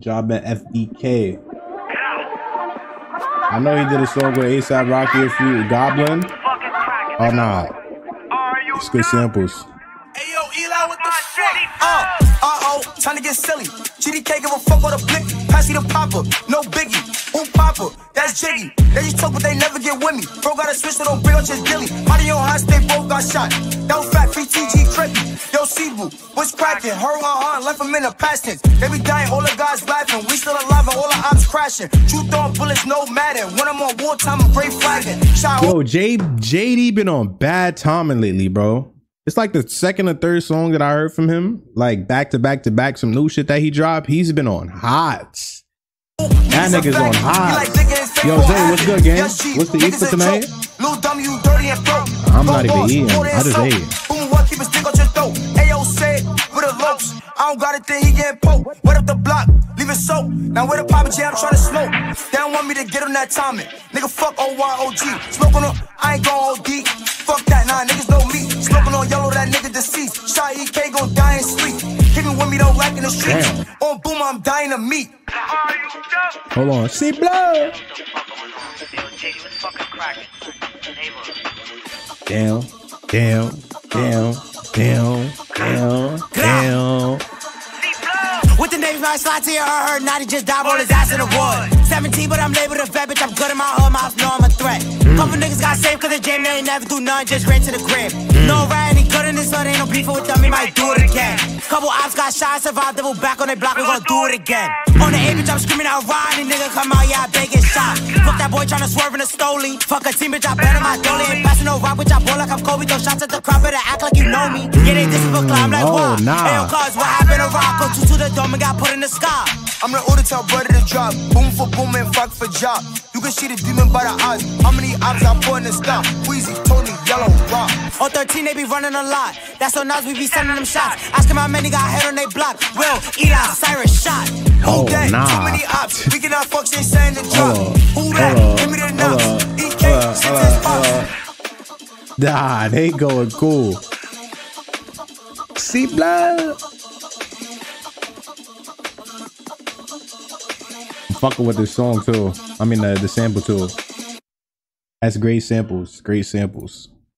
Job at FDK. I know he did a song with ASAP Rocky a few Goblin. Oh nah. It's good samples. What? Uh, trying to get silly. GDK give a fuck about a blick. Pass the popper, no biggie. Who popper? That's Jiggy. They just talk, but they never get with me. Bro got a switch, so don't bring up just Dilly. Money on high, they both got shot. That was fat, BTG trippy. Yo, C Blu, what's cracking? Her left in the past tense. They be dying, all the guys laughing. We still alive and all the ops crashing. Truth on bullets, no Madden. When I'm on wartime, I'm great flagging. Shot Yo, J Jaydee been on bad timing lately, bro. It's like the second or third song that I heard from him, like back to back to back, some new shit that he dropped. He's been on hot. That nigga's on hot. Yo, Zay, what's good, gang? What's the eat for tonight? I'm not even eating. I just ate. I don't got a thing, he getting poked. Wet up the block, leave it soak. Now where the Papa J, I'm trying to smoke. They don't want me to get on that timing. Nigga, fuck OYOG. Smoke on I ain't gon' OD. Fuck that, nah, niggas know me. Smoking on yellow, that nigga deceased. Shot EK gon' die in sleep. Kicking with me, don't lack in the streets. Damn. On boom, I'm dying to meet. Hold on. See blood. Down, down, down, down, down. The names, I slide to your heard, now he just dive on his ass in the wood. 17, but I'm labeled a vet, bitch. I'm good in my hood, mouth, know I'm a threat. Couple niggas got saved cause they jam, they ain't never do nothing, just ran to the crib. No right, any good in this hood, ain't no beef with them, he might. Couple ops got shot, survived, double back on their block, we gon' do it again. On the A, bitch, I'm screaming out, riding, nigga, come out, yeah, I beg get shot. Fuck that boy tryna swerve in a stoley. Fuck a team, bitch, I better my dolly. Ain't passing no rock, bitch, I ball like I'm Kobe. Throw shots at the crowd, better act like you know me. Yeah, they disrespect, I'm like, Oh, wow. nah. Hey, yo, cuz, what happened to rock? Go two to the dome and got put in the sky. I'm the order, to tell brother to drop. Boom for boom and fuck for job. You can see the demon by the eyes. How many ops I put in the stop? Wheezy, Tony, Yellow, Rock. On 13, they be running a lot. That's on us, we be sending them shots. Ask them how many got head on they block. Will, Eli, Cyrus, shot. Oh, Who that? nah. Too many ops. We cannot fuck, they saying the drop. Hold Who hold that? on, Give me the hold knocks. EK, hold six his pops. Nah, they going cool. See blood. Fucking with this song too. I mean the, the sample too. That's great samples. Great samples.